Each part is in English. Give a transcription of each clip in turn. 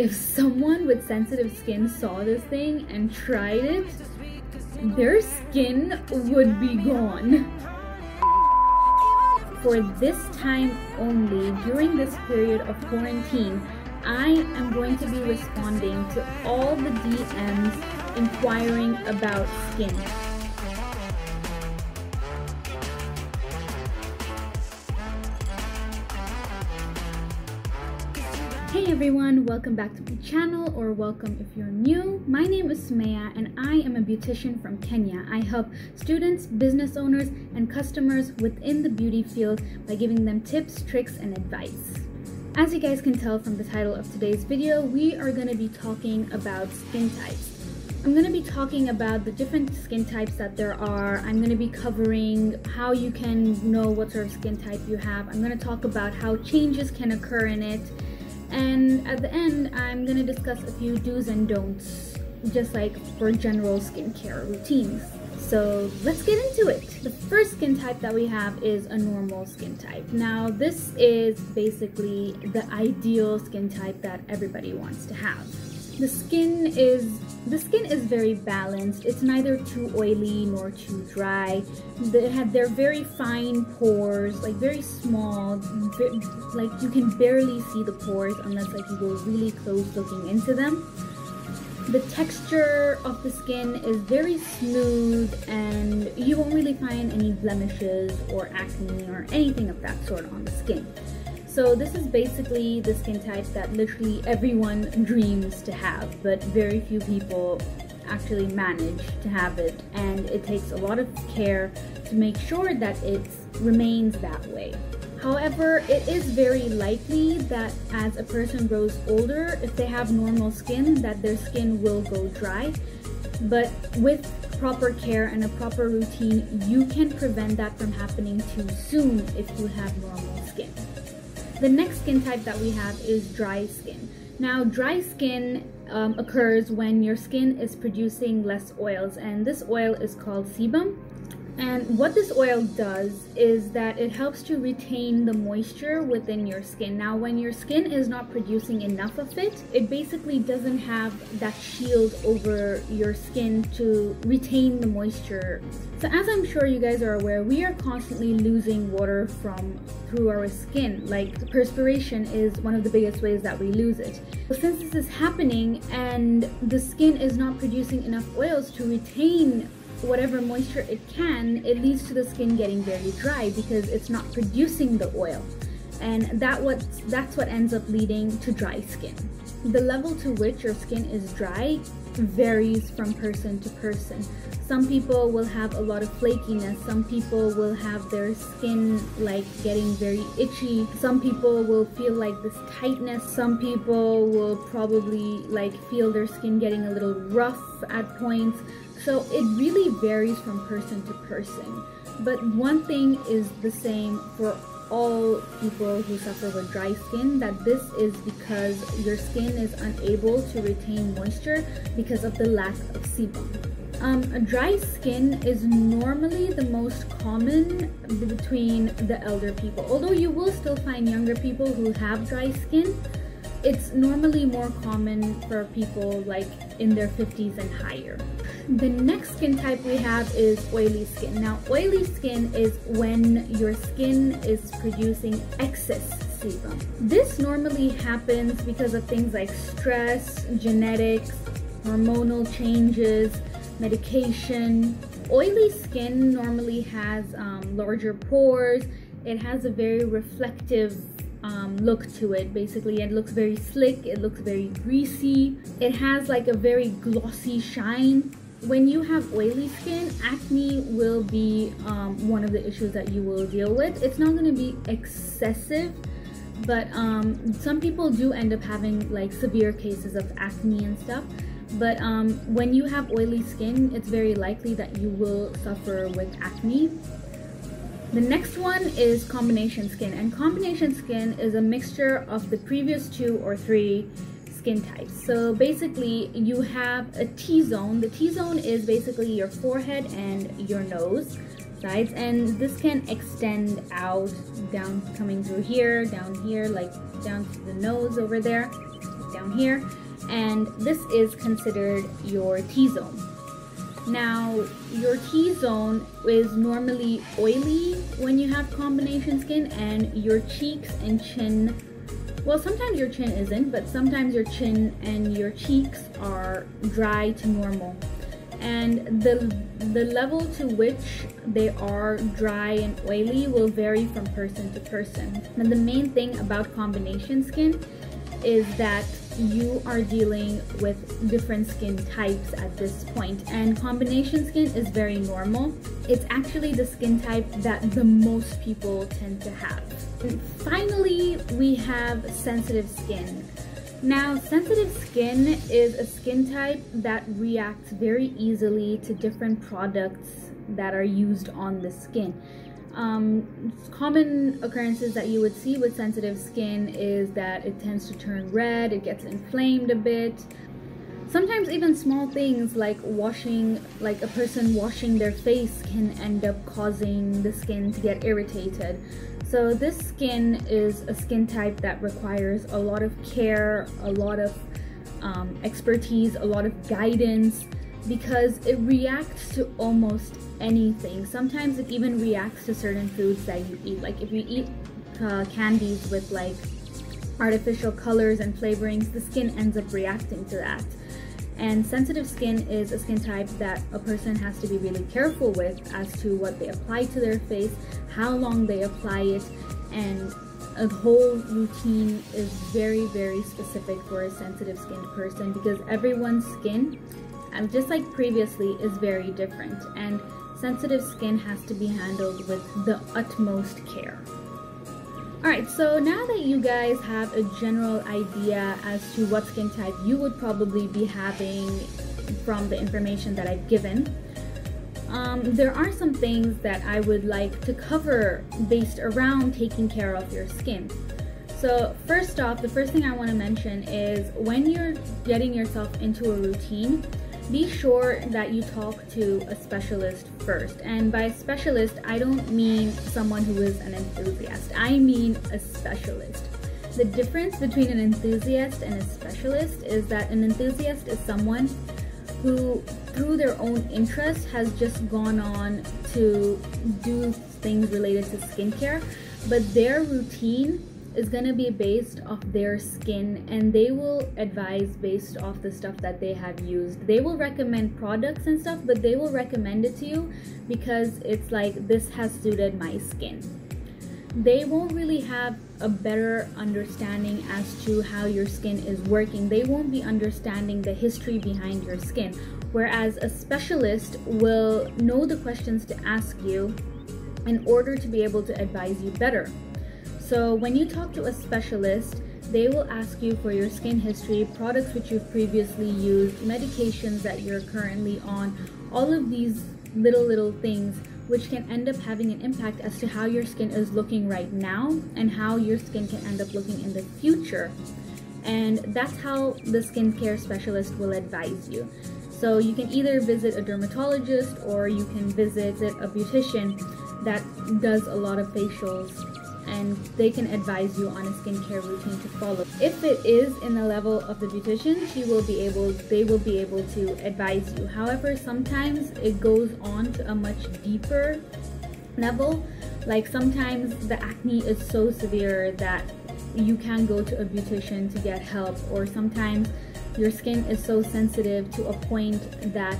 if someone with sensitive skin saw this thing and tried it, their skin would be gone. For this time only, during this period of quarantine, I am going to be responding to all the DMs inquiring about skin. Hey everyone, welcome back to my channel or welcome if you're new. My name is Sumaya and I am a beautician from Kenya. I help students, business owners, and customers within the beauty field by giving them tips, tricks, and advice. As you guys can tell from the title of today's video, we are going to be talking about skin types. I'm going to be talking about the different skin types that there are. I'm going to be covering how you can know what sort of skin type you have. I'm going to talk about how changes can occur in it and at the end, I'm gonna discuss a few do's and don'ts, just like for general skincare routines. So let's get into it. The first skin type that we have is a normal skin type. Now this is basically the ideal skin type that everybody wants to have. The skin is the skin is very balanced. It's neither too oily nor too dry. They have they're very fine pores, like very small. Like you can barely see the pores unless like you go really close looking into them. The texture of the skin is very smooth and you won't really find any blemishes or acne or anything of that sort on the skin. So this is basically the skin type that literally everyone dreams to have, but very few people actually manage to have it. And it takes a lot of care to make sure that it remains that way. However, it is very likely that as a person grows older, if they have normal skin, that their skin will go dry. But with proper care and a proper routine, you can prevent that from happening too soon if you have normal skin. The next skin type that we have is dry skin. Now, dry skin um, occurs when your skin is producing less oils, and this oil is called sebum. And what this oil does is that it helps to retain the moisture within your skin. Now, when your skin is not producing enough of it, it basically doesn't have that shield over your skin to retain the moisture. So as I'm sure you guys are aware, we are constantly losing water from through our skin. Like perspiration is one of the biggest ways that we lose it. So since this is happening and the skin is not producing enough oils to retain whatever moisture it can, it leads to the skin getting very dry because it's not producing the oil. And that what that's what ends up leading to dry skin. The level to which your skin is dry varies from person to person. Some people will have a lot of flakiness. Some people will have their skin like getting very itchy. Some people will feel like this tightness. Some people will probably like feel their skin getting a little rough at points. So it really varies from person to person. But one thing is the same for all people who suffer with dry skin that this is because your skin is unable to retain moisture because of the lack of sebum. Um, dry skin is normally the most common between the elder people. Although you will still find younger people who have dry skin, it's normally more common for people like in their 50s and higher. The next skin type we have is oily skin. Now, oily skin is when your skin is producing excess sebum. This normally happens because of things like stress, genetics, hormonal changes, medication. Oily skin normally has um, larger pores. It has a very reflective um, look to it basically it looks very slick it looks very greasy it has like a very glossy shine when you have oily skin acne will be um, one of the issues that you will deal with. It's not going to be excessive but um, some people do end up having like severe cases of acne and stuff. But um, when you have oily skin it's very likely that you will suffer with acne. The next one is combination skin and combination skin is a mixture of the previous two or three skin types. So basically you have a T-zone. The T-zone is basically your forehead and your nose sides and this can extend out down coming through here, down here, like down to the nose over there, down here and this is considered your T-zone. Now, your T-zone is normally oily when you have combination skin and your cheeks and chin well, sometimes your chin isn't, but sometimes your chin and your cheeks are dry to normal. And the, the level to which they are dry and oily will vary from person to person. And the main thing about combination skin is that you are dealing with different skin types at this point and combination skin is very normal it's actually the skin type that the most people tend to have finally we have sensitive skin now sensitive skin is a skin type that reacts very easily to different products that are used on the skin um, common occurrences that you would see with sensitive skin is that it tends to turn red, it gets inflamed a bit. Sometimes even small things like washing, like a person washing their face can end up causing the skin to get irritated. So this skin is a skin type that requires a lot of care, a lot of um, expertise, a lot of guidance because it reacts to almost anything. Sometimes it even reacts to certain foods that you eat. Like if you eat uh, candies with like artificial colors and flavorings, the skin ends up reacting to that. And sensitive skin is a skin type that a person has to be really careful with as to what they apply to their face, how long they apply it, and a whole routine is very, very specific for a sensitive skinned person because everyone's skin, um, just like previously, is very different. And sensitive skin has to be handled with the utmost care. Alright, so now that you guys have a general idea as to what skin type you would probably be having from the information that I've given, um, there are some things that I would like to cover based around taking care of your skin. So first off, the first thing I want to mention is when you're getting yourself into a routine, be sure that you talk to a specialist first. And by specialist, I don't mean someone who is an enthusiast. I mean a specialist. The difference between an enthusiast and a specialist is that an enthusiast is someone who, through their own interest, has just gone on to do things related to skincare, but their routine is going to be based off their skin and they will advise based off the stuff that they have used. They will recommend products and stuff, but they will recommend it to you because it's like this has suited my skin. They won't really have a better understanding as to how your skin is working. They won't be understanding the history behind your skin. Whereas a specialist will know the questions to ask you in order to be able to advise you better. So when you talk to a specialist, they will ask you for your skin history, products which you've previously used, medications that you're currently on, all of these little, little things which can end up having an impact as to how your skin is looking right now and how your skin can end up looking in the future. And that's how the skincare specialist will advise you. So you can either visit a dermatologist or you can visit a beautician that does a lot of facials and they can advise you on a skincare routine to follow. If it is in the level of the beautician, she will be able they will be able to advise you. However, sometimes it goes on to a much deeper level. Like sometimes the acne is so severe that you can go to a beautician to get help or sometimes your skin is so sensitive to a point that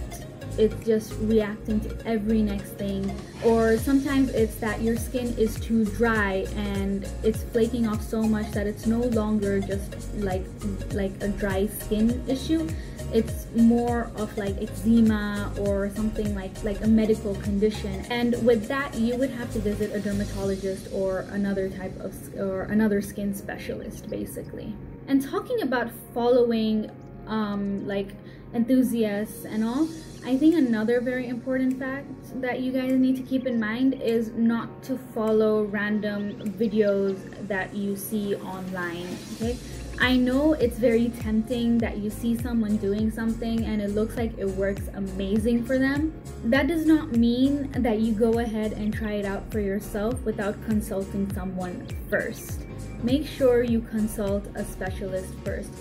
it's just reacting to every next thing. Or sometimes it's that your skin is too dry and it's flaking off so much that it's no longer just like like a dry skin issue. It's more of like eczema or something like like a medical condition. And with that you would have to visit a dermatologist or another type of or another skin specialist basically. And talking about following um like enthusiasts and all I think another very important fact that you guys need to keep in mind is not to follow random videos that you see online, okay? I know it's very tempting that you see someone doing something and it looks like it works amazing for them. That does not mean that you go ahead and try it out for yourself without consulting someone first. Make sure you consult a specialist first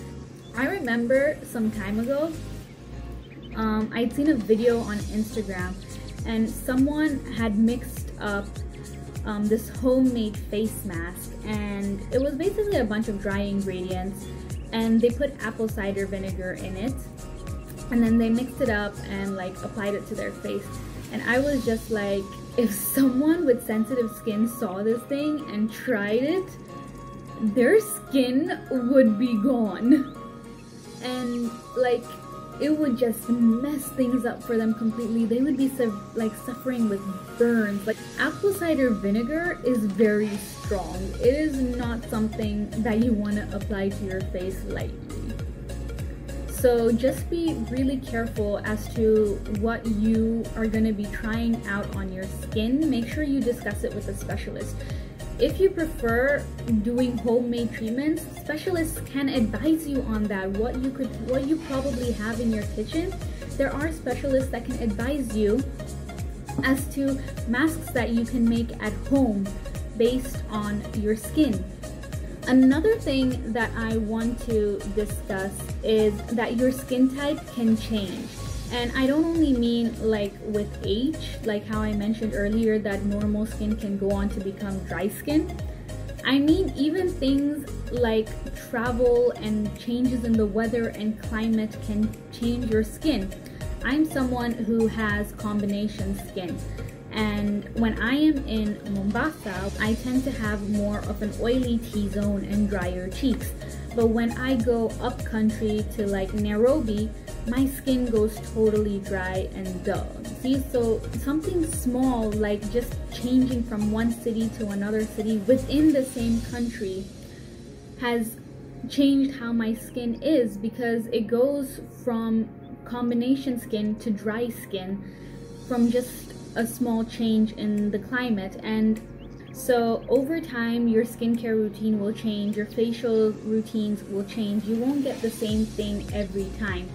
I remember some time ago, um, I'd seen a video on Instagram and someone had mixed up um, this homemade face mask and it was basically a bunch of dry ingredients and they put apple cider vinegar in it and then they mixed it up and like applied it to their face. And I was just like if someone with sensitive skin saw this thing and tried it their skin would be gone and like it would just mess things up for them completely. They would be su like suffering with burns. Like apple cider vinegar is very strong. It is not something that you want to apply to your face lightly. So just be really careful as to what you are going to be trying out on your skin. Make sure you discuss it with a specialist. If you prefer doing homemade treatments, specialists can advise you on that, what you could what you probably have in your kitchen. There are specialists that can advise you as to masks that you can make at home based on your skin. Another thing that I want to discuss is that your skin type can change. And I don't only mean like with age, like how I mentioned earlier that normal skin can go on to become dry skin. I mean even things like travel and changes in the weather and climate can change your skin. I'm someone who has combination skin and when I am in Mombasa, I tend to have more of an oily T-zone and drier cheeks. But when I go up country to like Nairobi, my skin goes totally dry and dull. See, so something small like just changing from one city to another city within the same country has changed how my skin is because it goes from combination skin to dry skin from just a small change in the climate and so over time your skincare routine will change your facial routines will change you won't get the same thing every time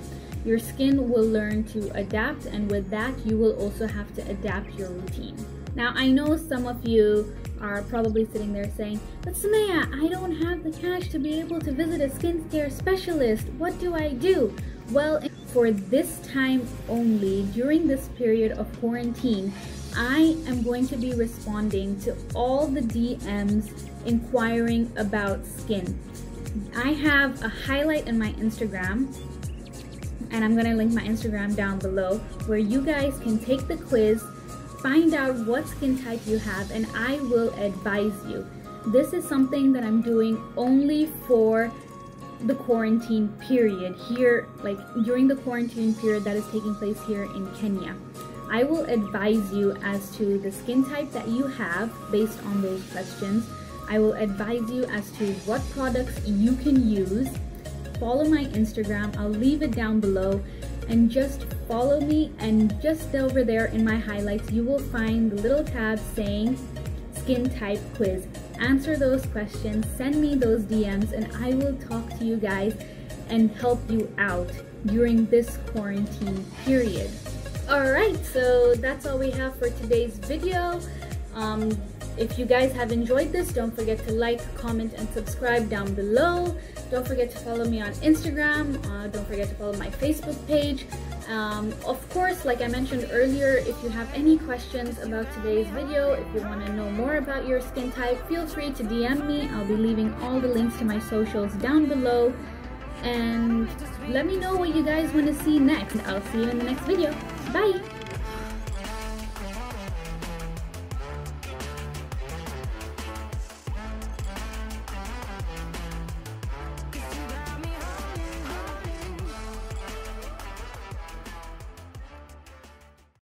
your skin will learn to adapt and with that you will also have to adapt your routine. Now I know some of you are probably sitting there saying, but Sumaya, I don't have the cash to be able to visit a skincare specialist. What do I do? Well, for this time only, during this period of quarantine, I am going to be responding to all the DMs inquiring about skin. I have a highlight in my Instagram and I'm gonna link my Instagram down below where you guys can take the quiz, find out what skin type you have, and I will advise you. This is something that I'm doing only for the quarantine period here, like during the quarantine period that is taking place here in Kenya. I will advise you as to the skin type that you have based on those questions. I will advise you as to what products you can use follow my Instagram. I'll leave it down below and just follow me and just over there in my highlights you will find the little tab saying skin type quiz. Answer those questions, send me those DMs and I will talk to you guys and help you out during this quarantine period. Alright, so that's all we have for today's video. Um, if you guys have enjoyed this, don't forget to like, comment, and subscribe down below. Don't forget to follow me on Instagram. Uh, don't forget to follow my Facebook page. Um, of course, like I mentioned earlier, if you have any questions about today's video, if you want to know more about your skin type, feel free to DM me. I'll be leaving all the links to my socials down below. And let me know what you guys want to see next. I'll see you in the next video. Bye!